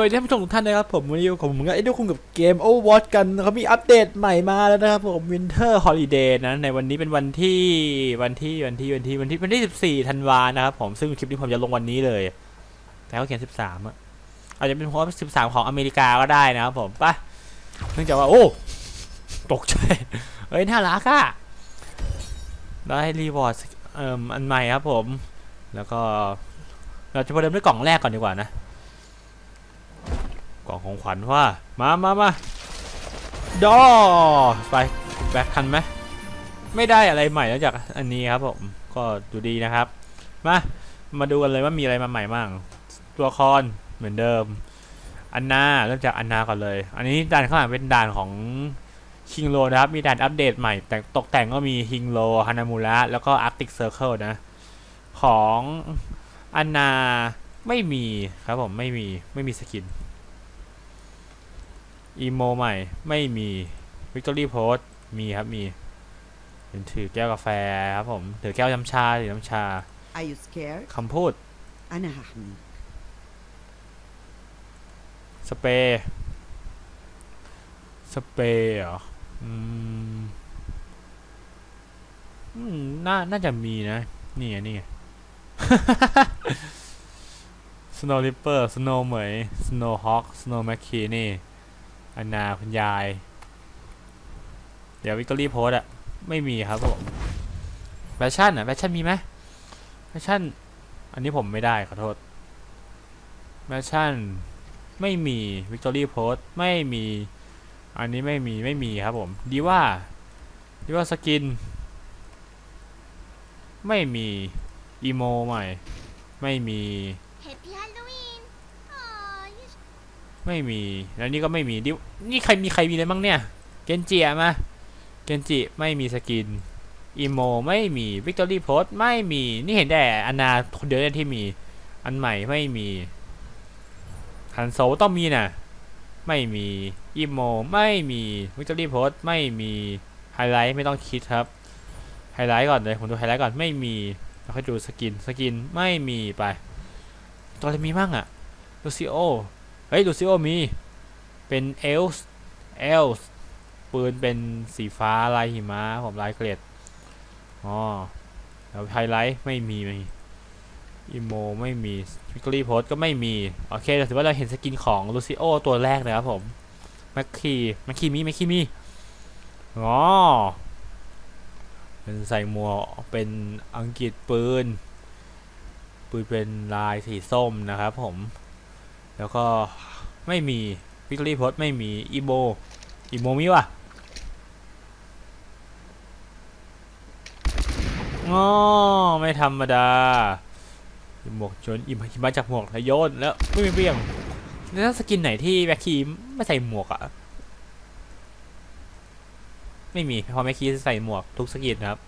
สวัสดีท่านผู้ชมทุกท่านนะครับผมวันนี้ผมก็ไอ้ดูคุณกับเกม Overwatch กันเขามีอัปเดตใหม่มาแล้วนะครับผม Winter Holiday นะในวันนี้เป็นวันที่วันที่วันที่วันที่วันที่วันที่14ธันวานะครับผมซึ่งคลิปนี้ผมจะลงวันนี้เลย แต่เขาเขียน 13อะอาจจะเป็นเพราะว่า13 ของอเมริกาก็ได้นะครับผมไปะเนื่องจากว่าโอ้ตกใจเฮ้ยน่ารักอะได้รีวอร์ดเอ่ออันใหม่ครับผม แล้วก็เราจะประเดิมด้วยกล่องแรกก่อนดีกว่านะ กล่องของขวัญว่า มามามาดอไปแบกทันไหมไม่ได้อะไรใหม่แล้วจากอันนี้ครับผมก็ดูดีนะครับ มามาดูกันเลยว่ามีอะไรมาใหม่บ้างตัวละครเหมือนเดิม อันนาเริ่มจากอันนาก่อนเลย อันนี้ด่านข้างหลังเป็นด่านของคิงโ o นะครับ มีด่านอัปเดตใหม่ แต่ตกแต่งก็มีฮิงโ o ฮานามูระแล้วก็อาร์ติกเซอร์เคิลนะ ของอันนาไม่มีครับผมไม่มีไม่มี skin emote ใหม่ไม่มี victory pose มีครับมีถือแก้วกาแฟครับผม ถือแก้วน้ำชาถือน้ำชา Are you scared คำพูดอันหาม spray spray เหรออืมน่าน่าจะมีนะ นี่ไงนี่ไงสโนว์ลิปเปอร์สโนว์เหมยสโนว์ฮอคสโนว์นี่ อันนาคุณยาย เดี๋ยววิกตอรี่โพสอะไม่มีครับผมแฟชั่นอะแฟชั่นมีไหมแฟชั่น อันนี้ผมไม่ได้ขอโทษแฟชั่นไม่มีวิกตอรี่โพสไม่มี อันนี้ไม่มีไม่มีครับผมดีว่าD.Va skin ไม่มี emote ใหม่ ไม่มี ไม่มี แล้วนี่ก็ไม่มีนี่ใครมีใครมีอะไรบ้งเนี่ย เกนจิอะมา เกนจิไม่มี skin emote ไม่มี victory pose ไม่มี นี่เห็นแต่อนาคนเดียวเนี่ยที่มี อันใหม่ไม่มีฮันโซต้องมีน่ะไม่มี emote ไม่มี victory pose ไม่มีไฮไลท์ไม่ต้องคิดครับ ไฮไลท์ก่อนเลย ผมดูไฮไลท์ก่อนไม่มี แล้วค่อยดู skin skin ไม่มีไป ตัวอะไรมีมั่งอะ Lucio เฮ้ย Lucio มี เป็นเอลส์เอลส์ปืนเป็นสีฟ้าลายหิมะผมลายเกรดอ๋อแล้วไฮไลท์ไม่มีไม่มี emoteไม่มี victory pose ก็ไม่มี โอเคถือว่าเราเห็น skin ของ Lucio ตัวแรกนะครับผม McCree McCree มี McCree มีอ๋อเป็นใส่หมวกเป็นอังกฤษปืน ปืนเป็นลายสีส้มนะครับผม แล้วก็ไม่มี victory pose ไม่มี emote emote มีวะอ๋อไม่ธรรมดาหมวกชนอิมหิมะจากหมวกทะยนแล้วไม่มีเบี้ยงแล้วสกินไหนที่แบ็คคีไม่ใส่หมวกอะไม่มีพอแบ็คคีใส่หมวกทุกสกินครับ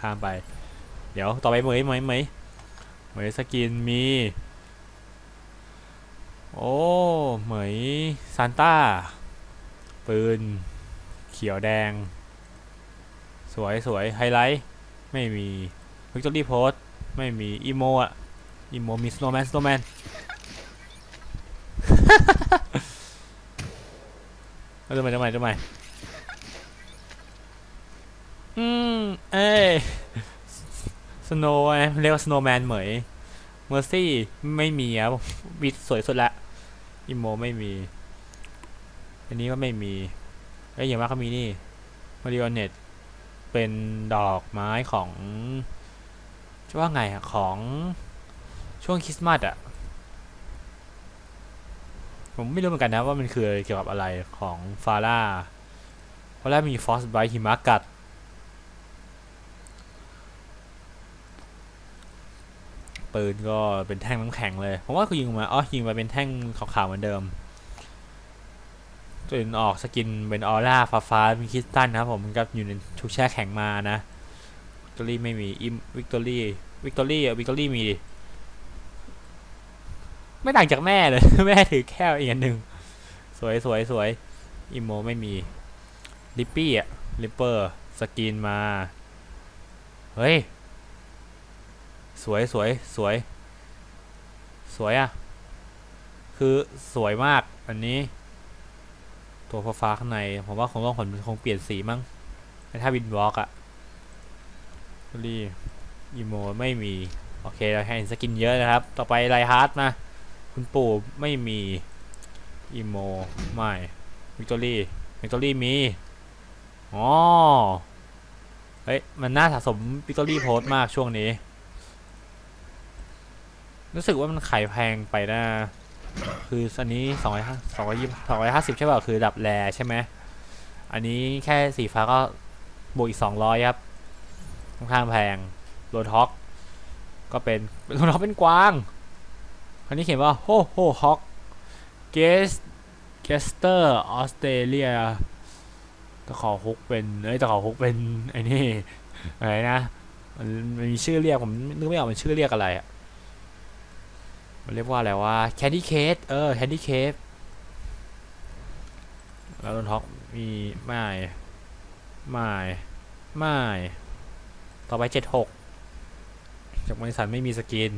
ข้ามไป เดี๋ยวต่อไปเหมยเหมยเหมยเหมยสกินมี โอ้เหมยซานต้า ปืน เขียวแดง สวยสวยไฮไลท์ไม่มี victory pose ไม่มี emote อะ emote มี snowman snowman เอาทำไมทำไมทำไมอืม เอ้ snow เรียกว่า snowman เหมย Mercy ไม่มีครับวิดสวยสุดละ อิโมไม่มี อันนี้ก็ไม่มีไอ้ยอย่างว่าเขามีนี่มาริโอเน็ตเป็นดอกไม้ของจะว่าไงอะของช่วงคริสต์มาสอะผมไม่รู้เหมือนกันนะว่ามันคือเกี่ยวกับอะไรของฟาร่าฟาะแร่ามีฟอสไบหิมะกัด ปืนก็เป็นแท่งน้ำแข็งเลยผมว่าเขายิงมาอ๋อยิงมาเป็นแท่งขาวๆเหมือนเดิมตัวอื่นออก skin เป็นออร่าฟ้าๆมีคริสตัลนะครับผมมันก็อยู่ในชุดแช่แข็งมานะ victory ไม่มีอิม victory victory victory มีดิไม่ต่างจากแม่เลย แม่ถือแก้วอีกอันหนึ่งสวยสวยสวย emote ไม่มี Reaper อะ Reaper skin มา เฮ้ย สวยสวยสวย สวยอะ่ะคือสวยมากอันนี้ ตัวฟ้าข้างใน ผมว่าคงต้องคงคงเปลี่ยนสีมั้งถ้าวินบล็อกอะรี emote ไม่มี โอเค เราให้ skin เยอะนะครับ ต่อไป Reinhardt มา คุณปู่ไม่มี emote ไม่ victory victory มีอ๋อเฮ้ย มันน่าสะสม victory pose มากช่วงนี้ รู้สึกว่ามันขายแพงไปนะ คืออันนี้สองร้อยห้าสองร้อยยี่สองร้อยห้าสิบใช่ป่ะคือดับแรใช่ไหมอันนี้แค่สีฟ้าก็บวกอีกสองร้อยครับค่อนข้างแพง Roadhog ก็เป็น Roadhog เป็นกวางอันนี้เขียนว่า Ho Ho Hogเกสเกสเตอร์ออสเตรเลียตะขอฮุกเป็นเอ้ยตะขอฮุกเป็นไอ้นี่อะไรนะมันมีชื่อเรียกผมนึกไม่ออกมันชื่อเรียกอะไรอะ มันเรียกว่าอะไรว่าแคนดี้เคสเออแคนดี้เคสแล้วโดนท็อกมีไม่ไม่ไม่ต่อไปเจ็ดหกจากบริษัทไม่มีสกิน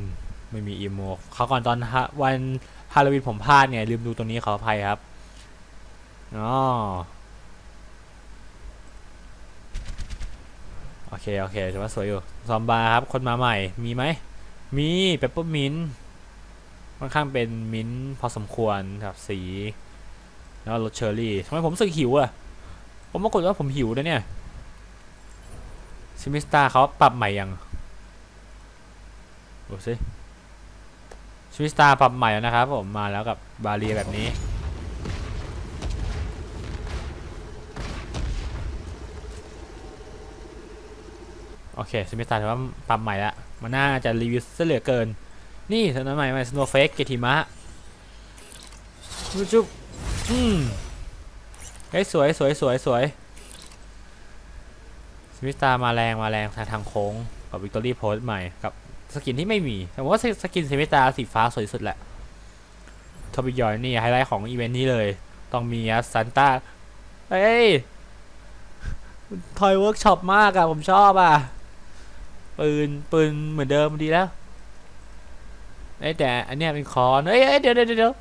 ไม่มี emote เขาก่อนตอนฮะวันฮาโลวีนผมพลาดไงลืมดูตรงนี้ขออภัยครับอ๋อโอเค โอเคถือว่าสวยอยู่ Sombra ครับ คนมาใหม่ มีไหม มีเปปเปอร์มิน ค่อนข้างเป็นมิ้นท์พอสมควรครับสี แล้วรสเชอร์รี่ทำไมผมรู้สึกหิวอะผมปรากฏว่าผมหิวนะเนี่ยซิมิสตาเขาปรับใหม่ยังดูสิซิมิสตาปรับใหม่แล้วนะครับผมมาแล้วกับบาเรียแบบนี้โอเคซิมิสตาถือว่าปรับใหม่ล้วมันน่าจะรีวิวซะเหลือเกิน นี่สนามใหม่ใหม่สโนเฟกเกติมะจุ๊บอืมเฮ้ยสวยสวยสวยสวย Symmetra มาแรงมาแรงทางทางโค้งกับ victory pose ใหม่กับ skin ที่ไม่มีแต่ว่า skin Symmetra สีฟ้าสวยสุดแหละ Torbjörn นี่ไฮไลท์ของอีเวนต์นี้เลย ต้องมีครับซันต้าเฮ้ย toy workshop มากอะผมชอบอะปืนปืนเหมือนเดิมดีแล้ว เอ้แต่อันเนี้ยเป็นคอนเอ้ยเอ้ยเดี๋ยวเดี๋ยวเดี๋ยว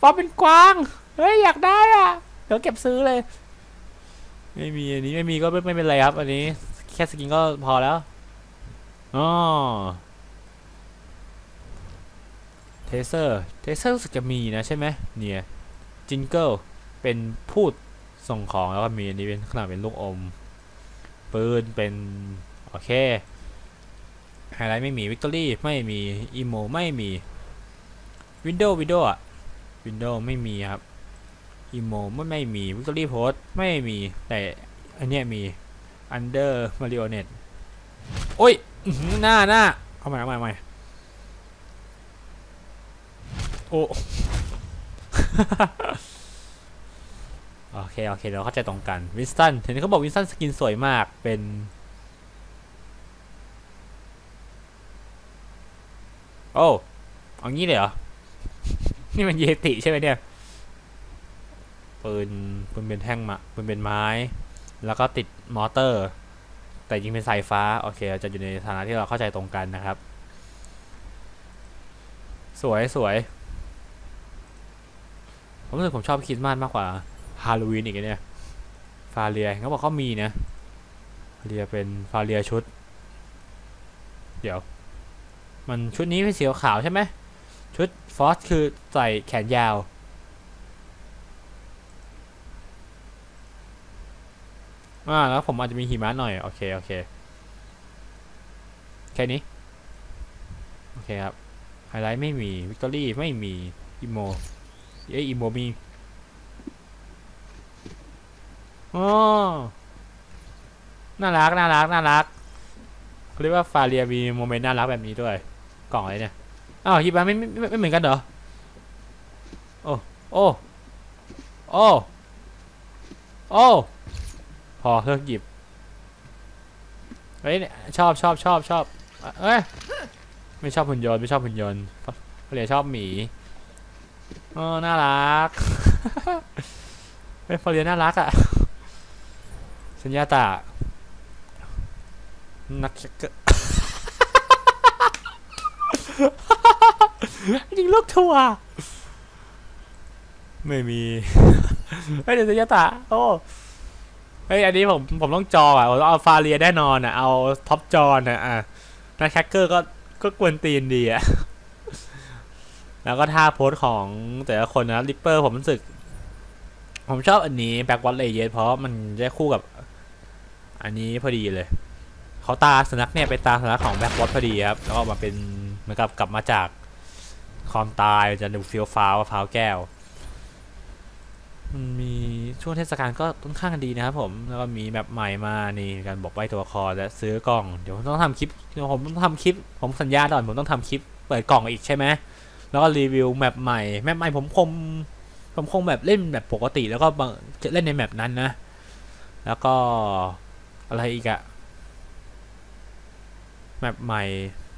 ฟอมเป็นกวางเฮ้ยอยากได้อะเดี๋ยวเก็บซื้อเลย ไม่มีอันนี้ไม่มีก็ไม่ไม่เป็นไรครับ อันนี้ แค่ skin ก็พอแล้วอ๋อ Tracer Tracer รู้สึกจะมีนะใช่ไหมเนี่ย Jingle เป็นภูตส่งของแล้วก็มีอันนี้เป็นขนาดเป็นลูกอมปืนเป็น โอเค ไฮไลท์ไม่มี victory ไม่มีemote ไม่มี Widow Widow อะ Widow ไม่มีครับ emote ไม่ไม่มี victory pose ไม่มีแต่อันเนี้ยมี under mistletoe โอ้ยหน้าหน้าเอาใหม่เอาใหม่เอาใหม่โอ้โอเค โอเค เราเข้าใจตรงกัน Winston เห็นเขาบอก Winston skin สวยมากเป็น โอ้เอางี้เลยเหรอ นี่มันเยติใช่ไหมเนี่ยปืนปืนเป็นแท่งมาปืนเป็นไม้ แล้วก็ติดมอเตอร์ แต่ยิงเป็นสายฟ้า โอเคเราจะอยู่ในฐานะที่เราเข้าใจตรงกันนะครับ สวยสวยผมรู้สึกผมชอบคริสต์มาสมากกว่าฮาโลวีนอีกเนี่ย ฟาเรียเขาบอกเขามีนะฟาเรียเป็นฟาเรียชุด เดี๋ยว มันชุดนี้เป็นสีขาวใช่ไหมชุด frost คือใส่แขนยาว อ่าแล้วผมอาจจะมีหิมะหน่อย โอเค โอเคแค่นี้ โอเคครับ ไฮไลท์ไม่มี victory ไม่มี อิโมเอ้ยอิโมมีอ๋อน่ารัก น่ารัก น่ารักเขาเรียกว่าฟาเรียมีโมเมนต์น่ารักแบบนี้ด้วย กล่องอะไรเนี่ยอ้าวหยิบมาไม่ไม่ไม่ไม่เหมือนกันเหรอโอ้โอ้โอ้โอ้พอเลิกหยิบเฮ้ยชอบชอบชอบชอบเอ้ยไม่ชอบหุ่นยนต์ไม่ชอบหุ่นยนต์เขาเรียชอบหมีอ๋อน่ารักเป็นฟอเรียน่ารักอะสัญญาตานักเก จริงลูกทัวร์ไม่มีเฮ้ยเดี๋ยวจะตะโอ้เฮ้ยอันนี้ผมผมต้องจองอะเอาฟาเรียแน่นอนอะเอาท็อปจอนอะอะนักแคคเกอร์ก็ก็กวนตีนดีอะแล้วก็ท่าโพสของแต่ละคนนะริปเปอร์ผมรู้สึก ผมชอบอันนี้แบ็กวอตเลเยเพราะมันจะคู่กับ อันนี้พอดีเลย เขาตาสนักเนี่ยเป็นตาสนักของแบ็กวอตพอดีครับแล้วก็มาเป็น มือนกับกลับมาจากความตายจะดูเฟี้ยวฟ้าวมะพร้าวแก้วมันมีช่วงเทศกาลก็ค่อนข้างดีนะครับผมแล้วก็มีแบบใหม่มานี่การบอกใบตัวละครและซื้อกล่องเดี๋ยวผมต้องทำคลิปเดี๋ยวผมต้องทำคลิป ผมสัญญาก่อนผมต้องทำคลิป เปิดกล่องอีกใช่ไหมแล้วก็รีวิว map ใหม่ map ใหม่ผมคงผมคงแบบเล่นแบบปกติ แล้วก็จะเล่นใน map นั้นนะ แล้วก็อะไรอีกอะ map ใหม่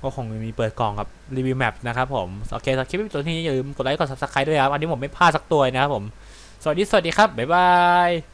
ก็คงมีเปิดกล่องกับรีวิว map นะครับผม โอเคสำหรับคลิปวิดีโอนี้อย่าลืมกดไลค์กด subscribe ด้วยครับ อันนี้ผมไม่พลาดสักตัวนะครับผม สวัสดี สวัสดีครับ บ๊ายบาย